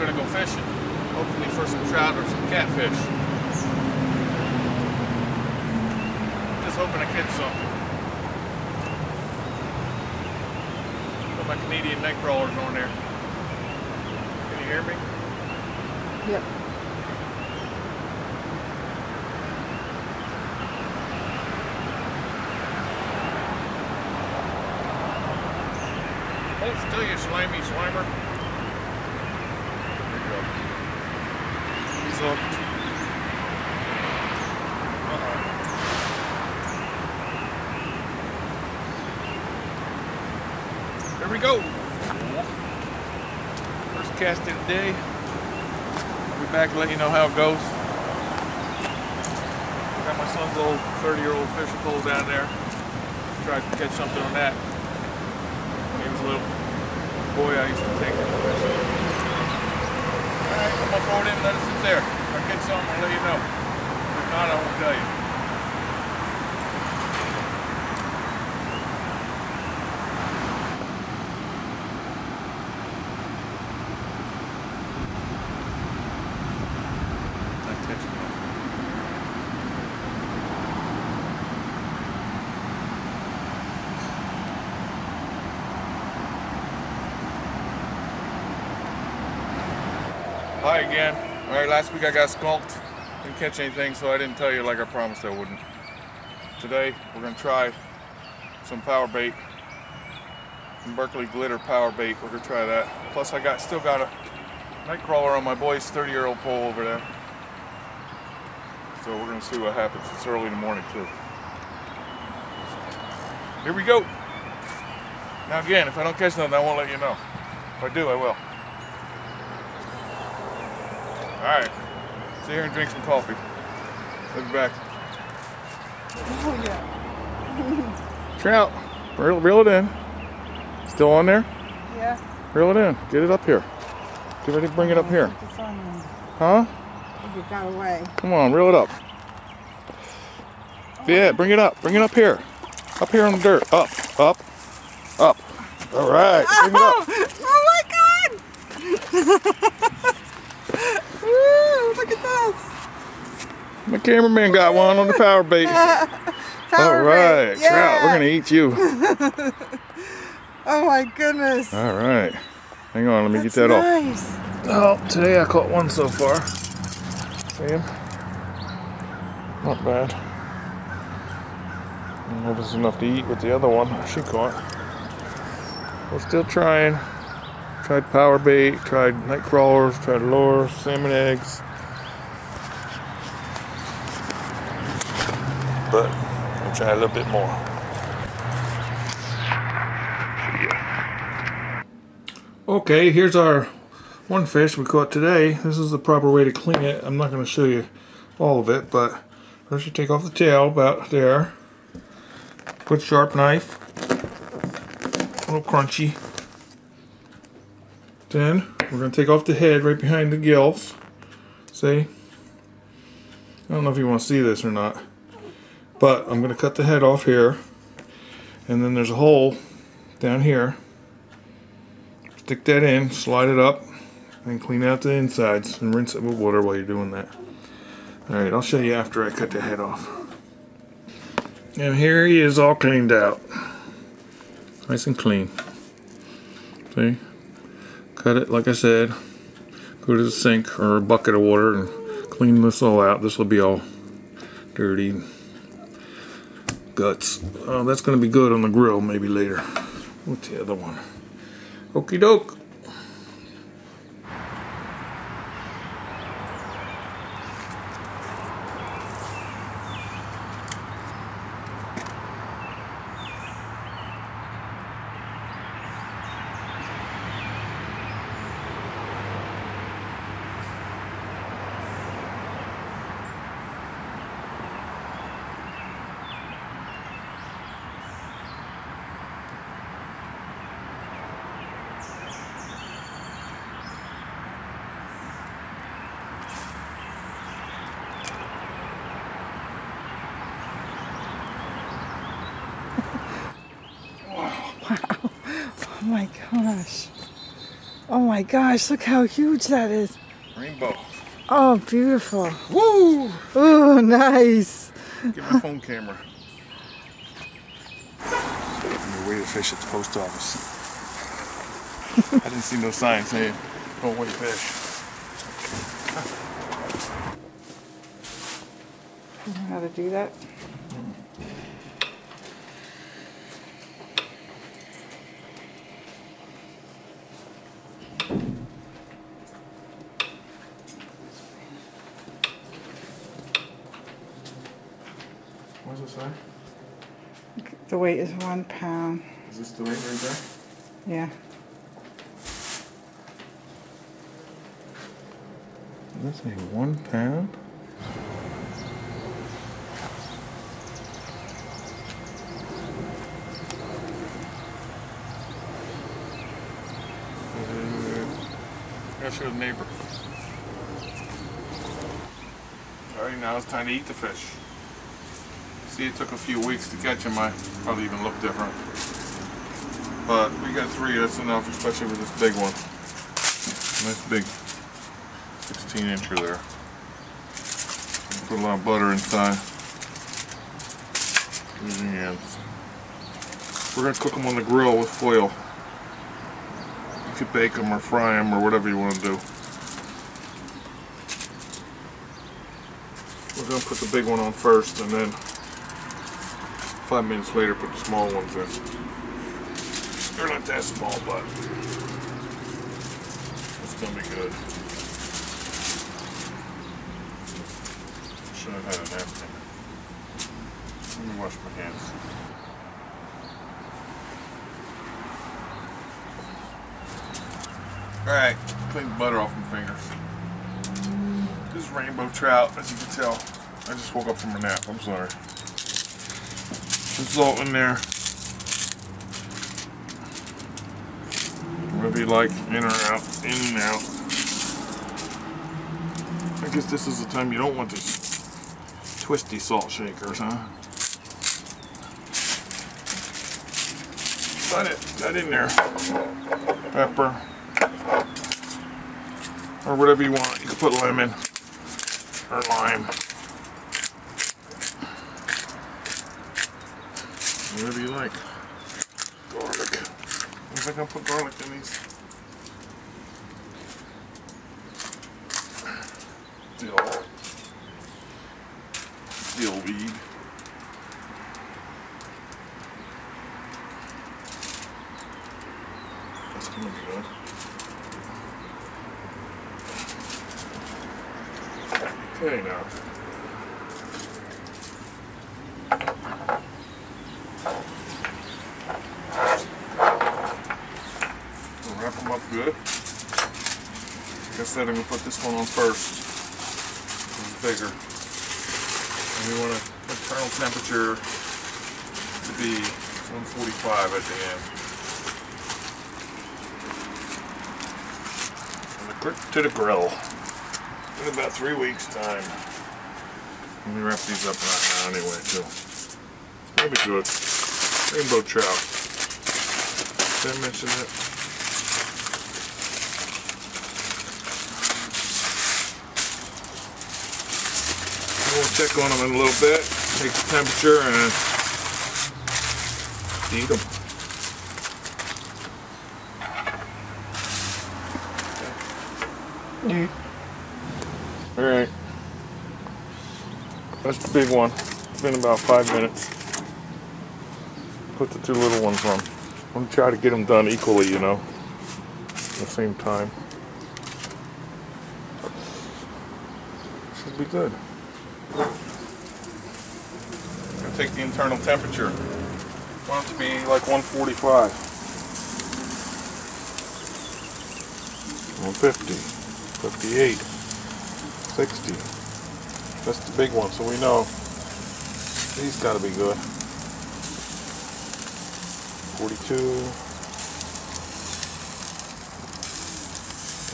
we're gonna go fishing. Hopefully for some trout or some catfish. Just hoping to catch something. Put my Canadian night crawlers on there. Can you hear me? Yep. Hold still, you slimy slimer. There you go. There we go. First cast of the day. I'll be back let you know how it goes. Got my son's old 30 year old fishing pole down there. Tried to catch something on that. He was a little boy, I used to take him fishing. I'm gonna throw it in and let it sit there. If I catch something, I'll let you know. If not, I won't tell you. Not catching nothing. Hi again. All right, last week I got skunked. Didn't catch anything, so I didn't tell you like I promised I wouldn't. Today, we're gonna try some power bait. Some Berkley glitter power bait. We're gonna try that. Plus, I got still got a night crawler on my boy's 30 year old pole over there. So we're gonna see what happens. It's early in the morning too. Here we go. Now again, if I don't catch nothing, I won't let you know. If I do, I will. All right. Sit here and drink some coffee. I'll be back. Oh yeah. Trout. Reel, reel it in. Still on there? Yeah. Reel it in. Get it up here. Get ready to bring it up here. Put this on there. Huh? It got away. Come on, reel it up. Yeah, bring it up. Bring it up here. Up here on the dirt. Up, up, up. All right. Bring it up. Oh, oh my god! Woo, look at this. My cameraman got one on the power bait. All Power right, bait, trout. We're gonna eat you. Oh my goodness. All right. Hang on, let me That's get that off. Oh, today I caught one so far. See him? Not bad. I don't know if it's enough to eat with the other one she caught. We're still trying. Tried power bait, tried night crawlers, tried lures, salmon eggs. But I'll try a little bit more. Okay, here's our one fish we caught today. This is the proper way to clean it. I'm not going to show you all of it, but first you take off the tail about there. Put sharp knife. A little crunchy. Then we're going to take off the head right behind the gills. See? I don't know if you want to see this or not. But I'm going to cut the head off here. And then there's a hole down here. Stick that in, slide it up, and clean out the insides and rinse it with water while you're doing that. Alright, I'll show you after I cut the head off. And here he is all cleaned out. Nice and clean. See? Cut it like I said. Go to the sink or a bucket of water and clean this all out. This will be all dirty. Guts. Oh, that's going to be good on the grill maybe later. What's the other one? Okie doke. Oh my gosh. Oh my gosh, look how huge that is. Rainbow. Oh, beautiful. Woo! Ooh, nice. Get my phone camera. On your way to fish at the post office. I didn't see no sign saying don't wait fish. You know how to do that? What does it say? The weight is one pound. Is this the weight right there? Yeah. Does that say one pound? I gotta show the neighbor. Alright, now it's time to eat the fish. See, it took a few weeks to catch them. I probably even look different. But we got three, that's enough, especially with this big one. Nice big 16 incher there. Put a lot of butter inside. We're gonna cook them on the grill with foil. You could bake them or fry them or whatever you want to do. We're gonna put the big one on first and then five minutes later put the small ones in. They're not that small, but it's gonna be good. Should have had a napkin. Let me wash my hands. Alright, clean the butter off my fingers. This is rainbow trout, as you can tell. I just woke up from a nap, I'm sorry. Some salt in there. Whatever you like, in or out, in and out. I guess this is the time you don't want these twisty salt shakers, huh? Put it, got in there. Pepper. Or whatever you want. You can put lemon or lime. Whatever you like. Garlic. If I can put garlic in these. Dill. Dill weed. That's gonna be good. Okay now. We'll wrap them up good. Like I said, I'm gonna put this one on first. Is bigger. And we want the internal temperature to be 145 at the end. The to the grill in about three weeks' time. Let me wrap these up right now anyway, too. It's gonna be good. Rainbow trout. Did I mention it? Check on them in a little bit, take the temperature, and eat them. Alright. That's the big one. It's been about five minutes. Put the two little ones on. I'm gonna try to get them done equally, you know, at the same time. Should be good. Gonna take the internal temperature. Want it to be like 145. 150. 58. 60. That's the big one, so we know these got to be good. 42.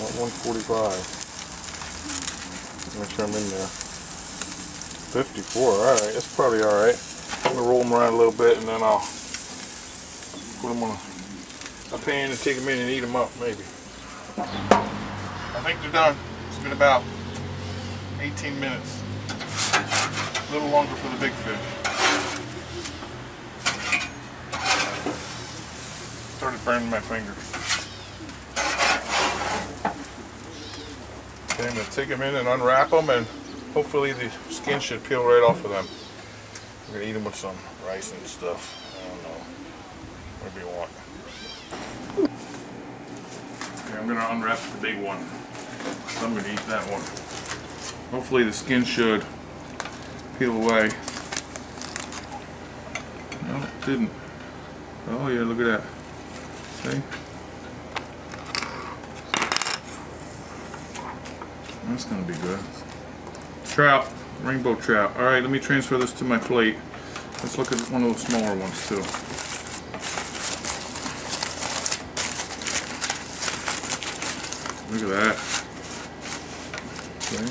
Not 145. Make sure I'm in there. 54. All right, that's probably all right. I'm gonna roll them around a little bit, and then I'll put them on a, a pan and take them in and eat them up, maybe. I think they're done. It's been about 18 minutes. A little longer for the big fish. Started burning my fingers. Okay, I'm going to take them in and unwrap them and hopefully the skin should peel right off of them. We're going to eat them with some rice and stuff. I don't know. Whatever you want. Okay, I'm going to unwrap the big one. I'm going to eat that one. Hopefully the skin should peel away. No, it didn't. Oh yeah, look at that. See? That's gonna be good. Trout, rainbow trout. All right, let me transfer this to my plate. Let's look at one of those smaller ones too. Look at that. Okay.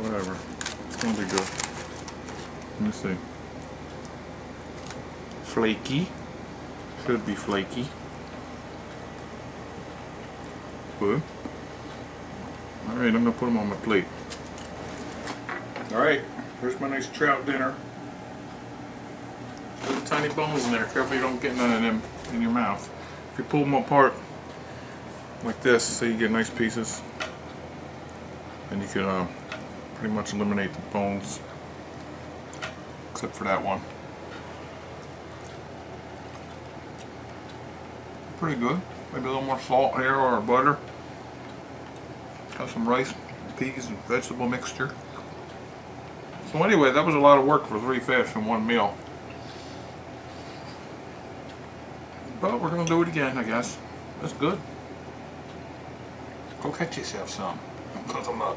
Whatever. It's gonna be good. Let me see. Flaky. Should be flaky. Good. Alright, I'm gonna put them on my plate. Alright, here's my nice trout dinner. Little tiny bones in there. Careful you don't get none of them in your mouth. If you pull them apart like this, so you get nice pieces, and you can uh, pretty much eliminate the bones, except for that one. Pretty good. Maybe a little more salt here or butter. Some rice, peas, and vegetable mixture. So anyway, that was a lot of work for three fish in one meal. But we're gonna do it again, I guess. That's good. Go catch yourself some. Because I'm not.